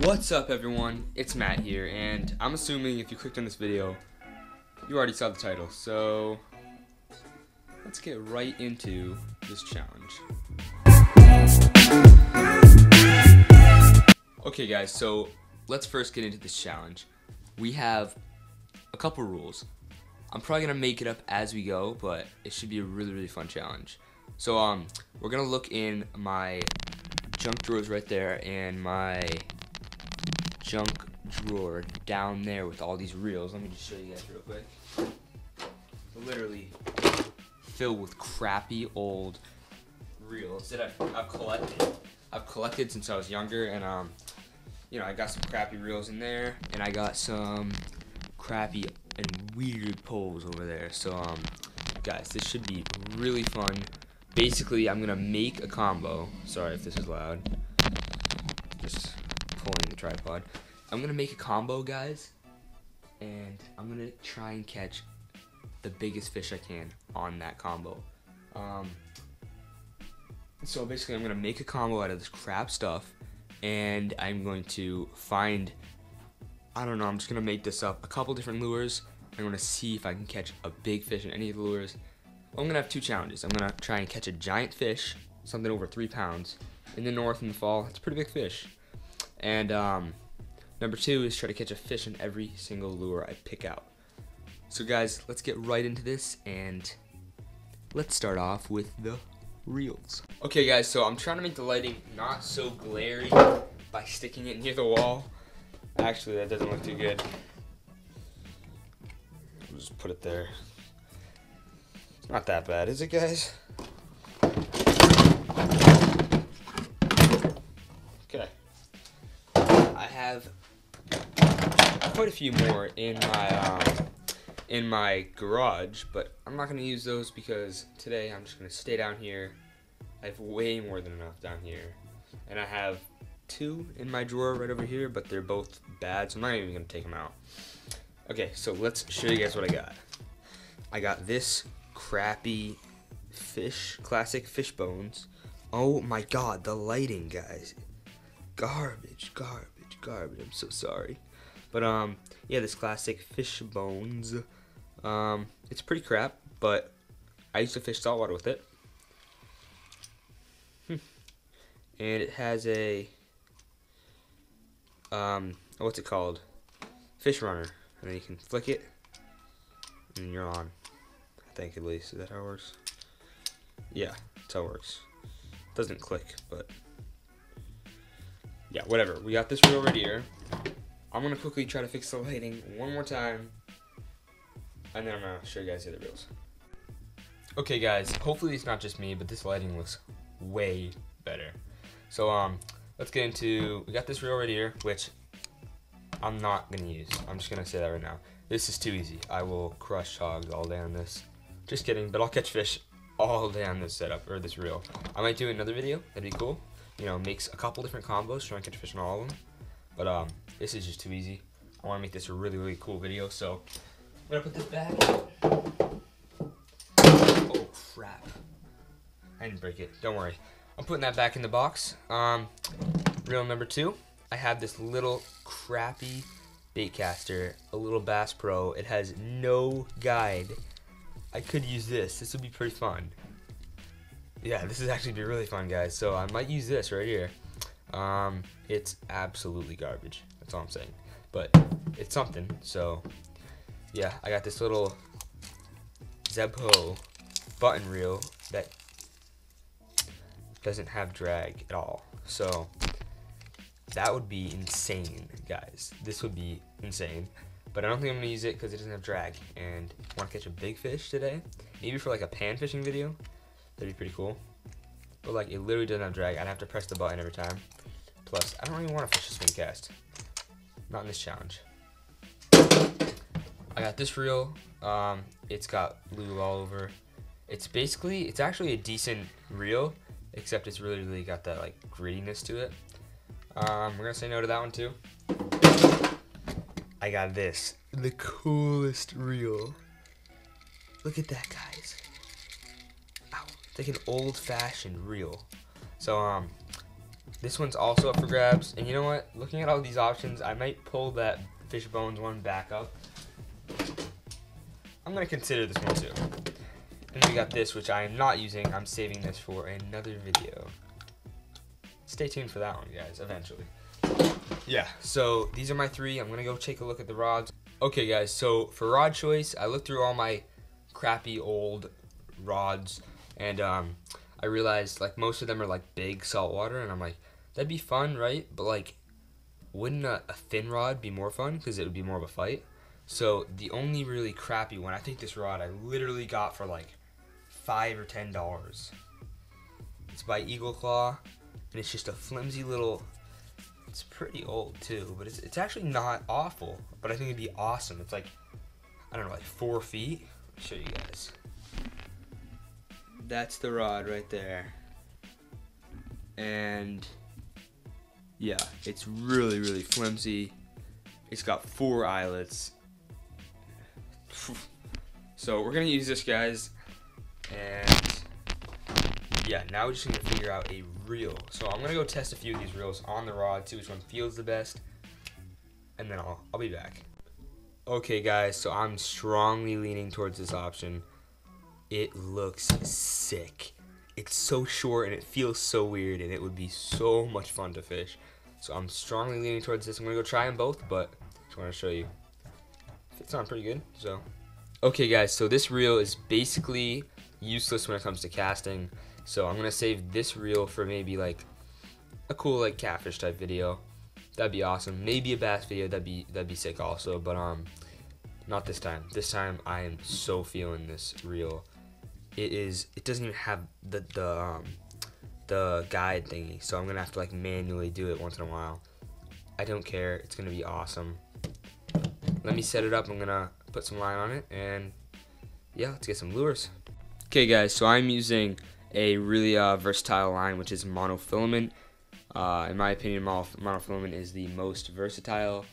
What's up everyone, it's Matt here, and I'm assuming if you clicked on this video, you already saw the title, so let's get right into this challenge. Okay guys, so let's first get into this challenge. We have a couple rules. I'm probably gonna make it up as we go, but it should be a really, really fun challenge. So um, we're gonna look in my junk drawers right there and my junk drawer down there with all these reels. Let me just show you guys real quick. Literally filled with crappy old reels that I've, I've collected. I've collected since I was younger, and um, you know, I got some crappy reels in there, and I got some crappy and weird poles over there. So um, guys, this should be really fun. Basically, I'm gonna make a combo. Sorry if this is loud. Just pulling the tripod. I'm gonna make a combo, guys, and I'm gonna try and catch the biggest fish I can on that combo. Um, so basically, I'm gonna make a combo out of this crap stuff, and I'm going to find. I don't know. I'm just gonna make this up. A couple different lures. I'm gonna see if I can catch a big fish in any of the lures. I'm gonna have two challenges. I'm gonna try and catch a giant fish, something over three pounds, in the north in the fall. It's a pretty big fish. And um, number two is try to catch a fish in every single lure I pick out. So guys, let's get right into this and let's start off with the reels. Okay guys, so I'm trying to make the lighting not so glary by sticking it near the wall. Actually, that doesn't look too good. I'll just put it there. It's not that bad, is it guys? Have quite a few more in my um, in my garage, but I'm not gonna use those because today I'm just gonna stay down here. I have way more than enough down here, and I have two in my drawer right over here, but they're both bad, so I'm not even gonna take them out. Okay, so let's show you guys what I got. I got this crappy fish, classic fish bones. Oh my god, the lighting, guys. Garbage, garbage, garbage. I'm so sorry. But um, yeah, this classic fish bones. Um, it's pretty crap, but I used to fish saltwater with it. Hmm. and it has a um, what's it called? Fish runner, and then you can flick it, and you're on. I think at least is that how it works? Yeah, that's how it works. Doesn't click, but yeah, whatever. We got this reel right here. I'm gonna quickly try to fix the lighting one more time, and then I'm gonna show you guys the other reels. Okay, guys. Hopefully it's not just me, but this lighting looks way better. So um, let's get into. We got this reel right here, which I'm not gonna use. I'm just gonna say that right now. This is too easy. I will crush hogs all day on this. Just kidding, but I'll catch fish all day on this setup or this reel. I might do another video. That'd be cool. You know, makes a couple different combos, trying to catch fish on all of them. But um, this is just too easy. I want to make this a really, really cool video, so I'm gonna put this back. Oh crap! I didn't break it. Don't worry. I'm putting that back in the box. Um, reel number two. I have this little crappy bait caster, a little Bass Pro. It has no guide. I could use this. This would be pretty fun. Yeah, this is actually be really fun, guys. So I might use this right here. Um, it's absolutely garbage. That's all I'm saying. But it's something. So yeah, I got this little Zebco button reel that doesn't have drag at all. So that would be insane, guys. This would be insane. But I don't think I'm gonna use it because it doesn't have drag. And I want to catch a big fish today. Maybe for like a pan fishing video. That'd be pretty cool. But like it literally doesn't have drag. I'd have to press the button every time. Plus, I don't even want to fish a spin cast. Not in this challenge. I got this reel. Um, it's got lube all over. It's basically, it's actually a decent reel, except it's really, really got that like grittiness to it. Um, we're gonna say no to that one too. I got this, the coolest reel. Look at that, guys. It's like an old-fashioned reel. So, um, This one's also up for grabs. And you know what? Looking at all these options, I might pull that fish bones one back up. I'm gonna consider this one too. And we got this, which I am not using. I'm saving this for another video. Stay tuned for that one, guys, eventually. Yeah, so these are my three. I'm gonna go take a look at the rods. Okay, guys, so for rod choice, I looked through all my crappy old rods, and um, I realized like most of them are like big saltwater, and I'm like, that'd be fun, right? But like, wouldn't a, a thin rod be more fun because it would be more of a fight? So the only really crappy one, I think this rod I literally got for like five or ten dollars. It's by Eagle Claw, and it's just a flimsy little. It's pretty old too, but it's it's actually not awful. But I think it'd be awesome. It's like I don't know, like four feet. Show you guys. That's the rod right there, and yeah, it's really really flimsy. It's got four eyelets. So we're gonna use this, guys. And yeah, now we're just gonna figure out a reel. So I'm gonna go test a few of these reels on the rod, see which one feels the best, and then I'll I'll be back. Okay, guys, so I'm strongly leaning towards this option. It looks sick. It's so short and it feels so weird, and it would be so much fun to fish. So I'm strongly leaning towards this. I'm gonna go try them both, but just want to show you. It's on pretty good. So, okay, guys. So this reel is basically useless when it comes to casting. So I'm gonna save this reel for maybe like a cool like catfish type video. That'd be awesome. Maybe a bass video. That'd be that'd be sick also. But um, not this time. This time I am so feeling this reel. It is. It doesn't even have the the um the guide thingy. So I'm gonna have to like manually do it once in a while. I don't care. It's gonna be awesome. Let me set it up. I'm gonna put some line on it and yeah, let's get some lures. Okay guys, so I'm using a really uh, versatile line, which is monofilament. Uh, in my opinion, monofilament is the most versatile.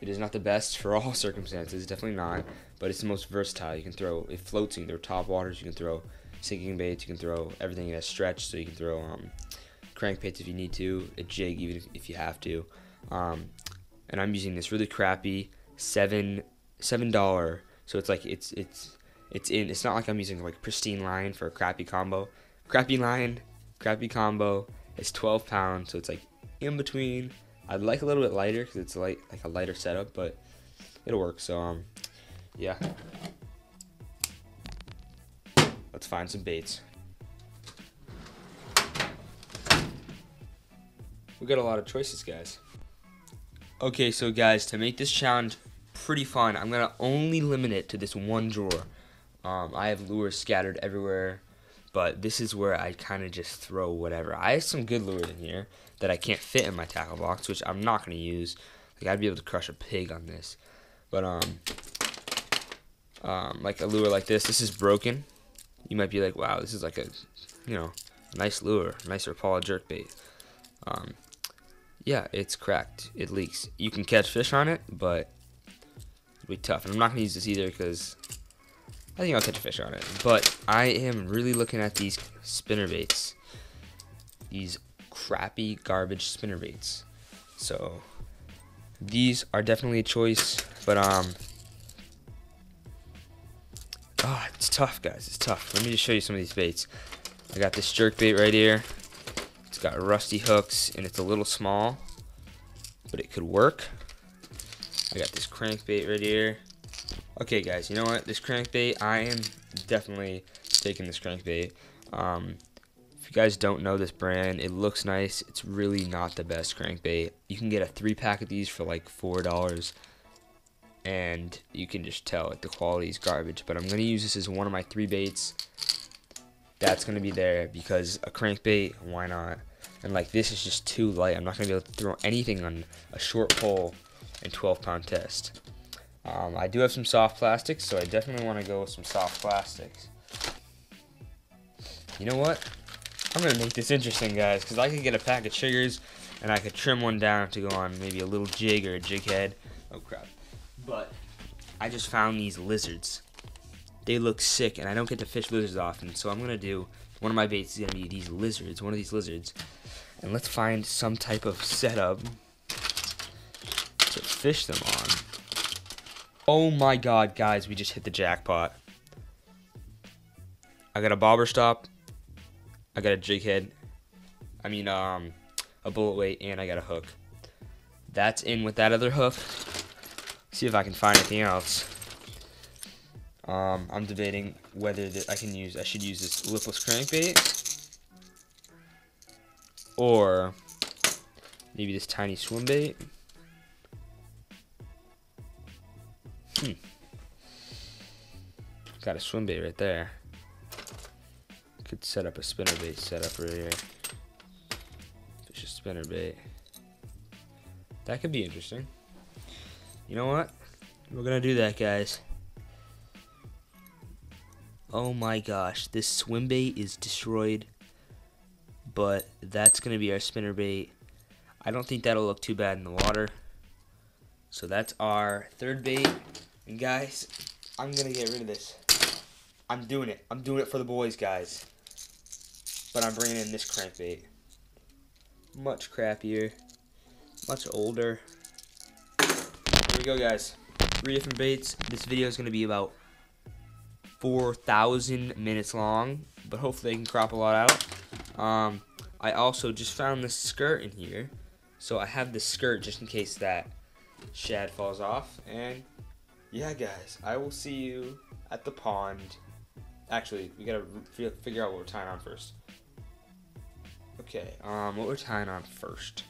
It is not the best for all circumstances, definitely not, but it's the most versatile. You can throw, it floats, you can throw top waters, you can throw sinking baits, you can throw everything that's stretched, so you can throw um, crankbaits if you need to, a jig even if, if you have to. Um, and I'm using this really crappy seven seven dollar. So it's like it's it's it's in. It's not like I'm using like pristine line for a crappy combo. Crappy line, crappy combo. It's 12 pounds, so it's like in between. I'd like a little bit lighter because it's light like a lighter setup, but it'll work. So um, yeah. Let's find some baits. We got a lot of choices, guys. Okay, so guys, to make this challenge pretty fun, I'm gonna only limit it to this one drawer. Um, I have lures scattered everywhere, but this is where I kind of just throw whatever. I have some good lures in here that I can't fit in my tackle box, which I'm not gonna use. Like I'd be able to crush a pig on this, but um, um, like a lure like this, this is broken. You might be like, wow, this is like a, you know, nice lure, nice Rapala jerkbait. Um, yeah, it's cracked. It leaks. You can catch fish on it, but it'll be tough. And I'm not going to use this either because I think I'll catch a fish on it. But I am really looking at these spinner baits. These crappy garbage spinner baits. So these are definitely a choice, but um Oh, it's tough, guys. It's tough. Let me just show you some of these baits. I got this jerk bait right here It's got rusty hooks and it's a little small, but it could work. I got this crankbait right here. Okay, guys, you know what? This crankbait, I am definitely taking this crankbait. Um, if you guys don't know this brand, it looks nice. It's really not the best crankbait. You can get a three pack of these for like four dollars, and you can just tell like the quality is garbage. But I'm gonna use this as one of my three baits. That's gonna be there because a crankbait. Why not? And like this is just too light. I'm not gonna be able to throw anything on a short pole and 12 pound test. Um, I do have some soft plastics, so I definitely want to go with some soft plastics. You know what? I'm gonna make this interesting, guys, because I could get a pack of triggers and I could trim one down to go on maybe a little jig or a jig head. Oh crap! But I just found these lizards. They look sick, and I don't get to fish lizards often, so I'm gonna do one of my baits is gonna be these lizards, one of these lizards, And let's find some type of setup to fish them on. Oh my god, guys, we just hit the jackpot. I got a bobber stop. I got a jig head. I mean, um, a bullet weight, and I got a hook. That's in with that other hook. See if I can find anything else. Um, I'm debating whether that I can use. I should use this lipless crankbait, or maybe this tiny swim bait. Hmm. Got a swim bait right there. Could set up a spinner bait setup right here. Fish a spinner bait. That could be interesting. You know what? We're gonna do that, guys. Oh my gosh, this swim bait is destroyed. But that's gonna be our spinner bait. I don't think that'll look too bad in the water. So that's our third bait. And guys, I'm gonna get rid of this. I'm doing it. I'm doing it for the boys, guys. But I'm bringing in this crankbait. Much crappier. Much older. Here we go, guys. Three different baits. This video is gonna be about 4,000 minutes long, but hopefully I can crop a lot out. Um, I also just found this skirt in here, so I have this skirt just in case that shad falls off. And yeah, guys, I will see you at the pond. Actually, we gotta figure out what we're tying on first. Okay, um, what we're tying on first.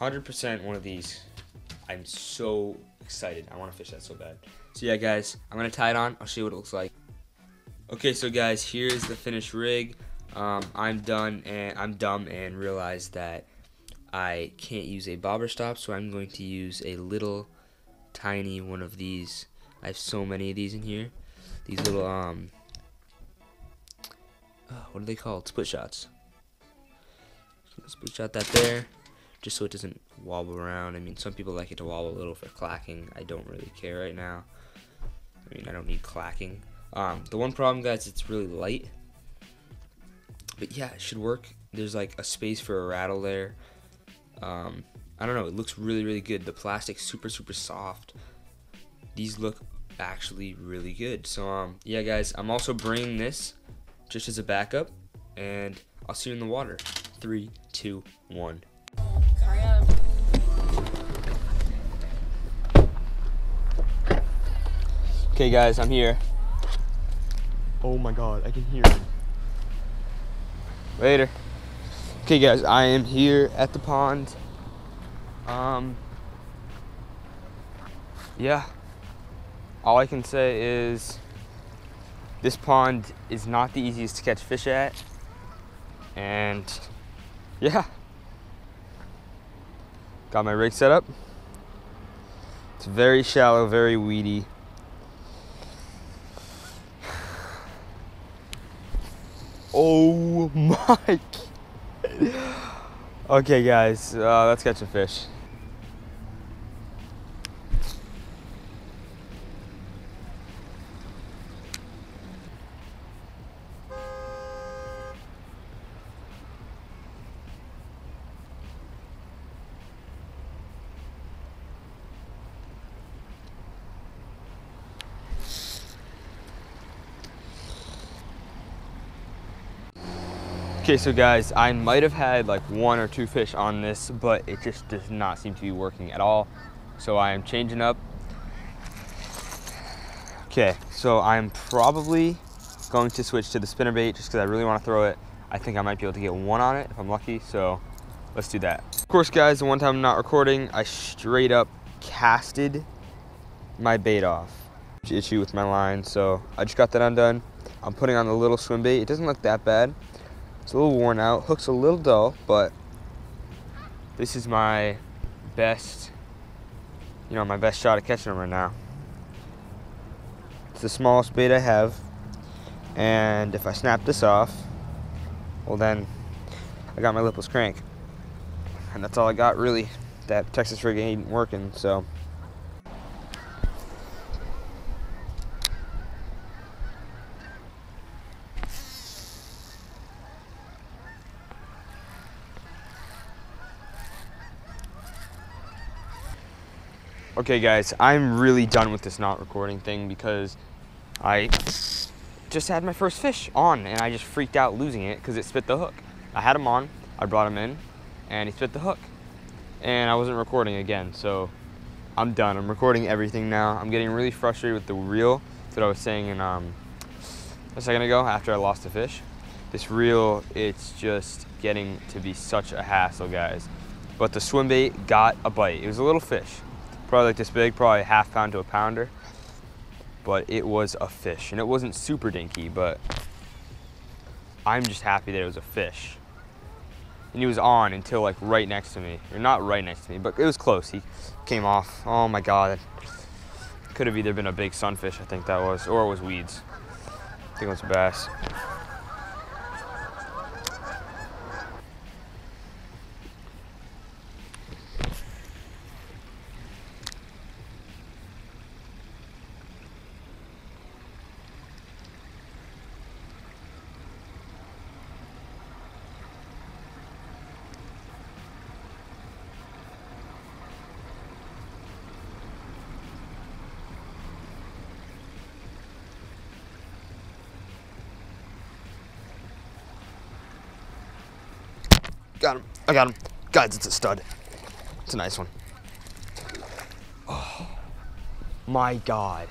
100% one of these. I'm so excited. I want to fish that so bad. So yeah, guys, I'm gonna tie it on. I'll show you what it looks like. Okay, so guys, here's the finished rig. Um, I'm done and I'm dumb and realized that I can't use a bobber stop, so I'm going to use a little tiny one of these. I have so many of these in here. These little um, uh, what are they called? Split shots. Split shot that there, just so it doesn't wobble around. I mean, some people like it to wobble a little for clacking. I don't really care right now. I mean, I don't need clacking. Um, the one problem, guys, it's really light. But yeah, it should work. There's like a space for a rattle there. Um, I don't know. It looks really, really good. The plastic's super, super soft. These look actually really good. So, um, yeah, guys, I'm also bringing this just as a backup. And I'll see you in the water. Three, two, one. Okay, guys, I'm here. Oh my god, I can hear him. Later. Okay, guys, I am here at the pond. Um, yeah. All I can say is this pond is not the easiest to catch fish at. And yeah. Got my rig set up. It's very shallow, very weedy. Oh my. okay, guys, uh, let's catch a fish. Okay, so guys, I might have had like one or two fish on this, but it just does not seem to be working at all. So I am changing up. Okay, so I'm probably going to switch to the spinner bait just because I really want to throw it. I think I might be able to get one on it if I'm lucky, so let's do that. Of course, guys, the one time I'm not recording, I straight up casted my bait off. Issue with my line, so I just got that undone. I'm putting on the little swim bait. It doesn't look that bad. It's a little worn out. Hook's a little dull, but this is my best, you know, my best shot at catching them right now. It's the smallest bait I have, and if I snap this off, well then, I got my lipless crank. And that's all I got really. That Texas rig ain't working, so. Okay, guys, I'm really done with this not recording thing because I just had my first fish on and I just freaked out losing it because it spit the hook. I had him on, I brought him in, and he spit the hook. And I wasn't recording again, so I'm done. I'm recording everything now. I'm getting really frustrated with the reel. That's what I was saying in, um, a second ago after I lost the fish. This reel, it's just getting to be such a hassle, guys. But the swim bait got a bite. It was a little fish probably like this big, probably half pound to a pounder. But it was a fish, and it wasn't super dinky, but I'm just happy that it was a fish. And he was on until like right next to me, or not right next to me, but it was close. He came off. Oh my God. Could have either been a big sunfish, I think that was, or it was weeds. I think it was a bass. Got him. I got him. Guys, it's a stud. It's a nice one. Oh, my God.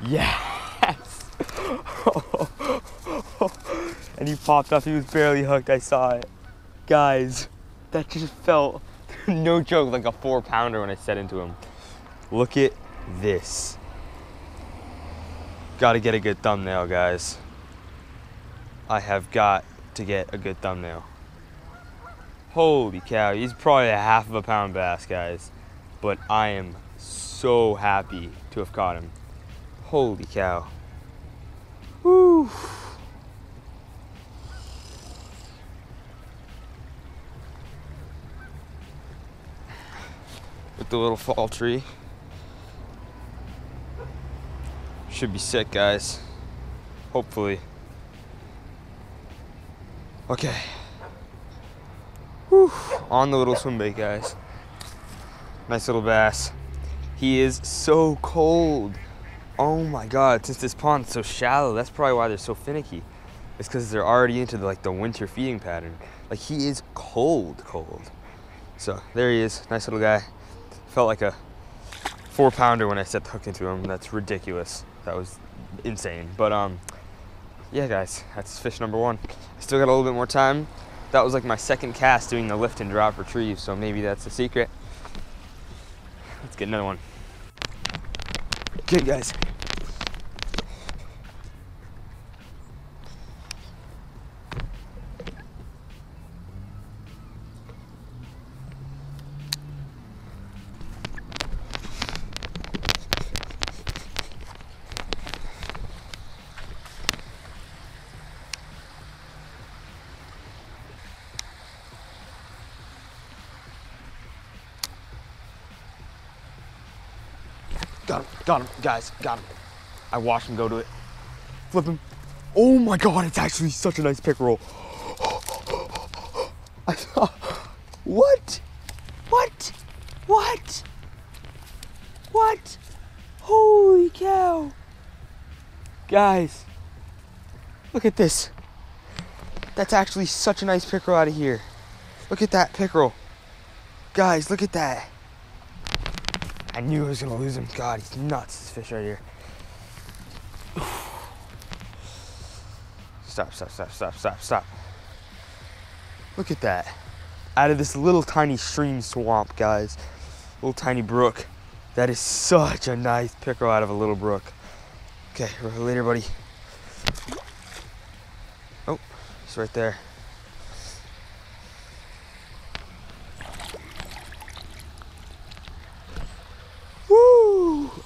Yes. and he popped up. He was barely hooked. I saw it. Guys, that just felt, no joke, like a four pounder when I set into him. Look at this. Got to get a good thumbnail, guys. I have got to get a good thumbnail. Holy cow, he's probably a half of a pound bass, guys. But I am so happy to have caught him. Holy cow. Woo. With the little fall tree. Should be sick, guys. Hopefully. Okay. Whew. On the little swim bait, guys. Nice little bass. He is so cold. Oh my God, since this pond's so shallow, that's probably why they're so finicky. It's because they're already into the, like the winter feeding pattern. Like he is cold, cold. So there he is, nice little guy. Felt like a four pounder when I set the hook into him. That's ridiculous. That was insane. But um, yeah guys, that's fish number one. I still got a little bit more time that was like my second cast doing the lift and drop retrieve, so maybe that's the secret. Let's get another one. Okay, guys. Got him, got him, guys, got him. I watched him go to it. Flip him. Oh my god, it's actually such a nice pickerel. I thought, what? What? What? What? Holy cow. Guys, look at this. That's actually such a nice pickerel out of here. Look at that pickerel. Guys, look at that. I knew I was gonna lose him. God, he's nuts, this fish right here. Stop, stop, stop, stop, stop, stop. Look at that. Out of this little tiny stream swamp, guys. Little tiny brook. That is such a nice pickerel out of a little brook. Okay, later, buddy. Oh, he's right there.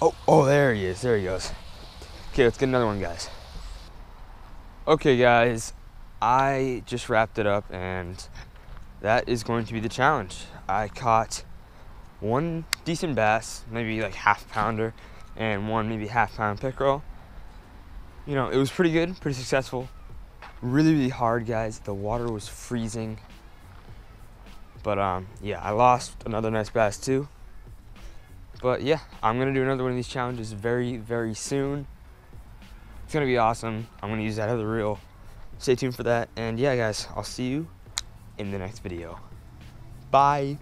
Oh, oh, there he. Goes. Okay, let's get another one, guys. Okay, guys, I just wrapped it up, and that is going to be the challenge. I caught one decent bass, maybe like half pounder, and one maybe half pound pickerel. You know, it was pretty good, pretty successful. Really, really hard, guys. The water was freezing. But um, yeah, I lost another nice bass too. But yeah, I'm gonna do another one of these challenges very, very soon. It's gonna be awesome. I'm gonna use that other reel. Stay tuned for that. And yeah, guys, I'll see you in the next video. Bye.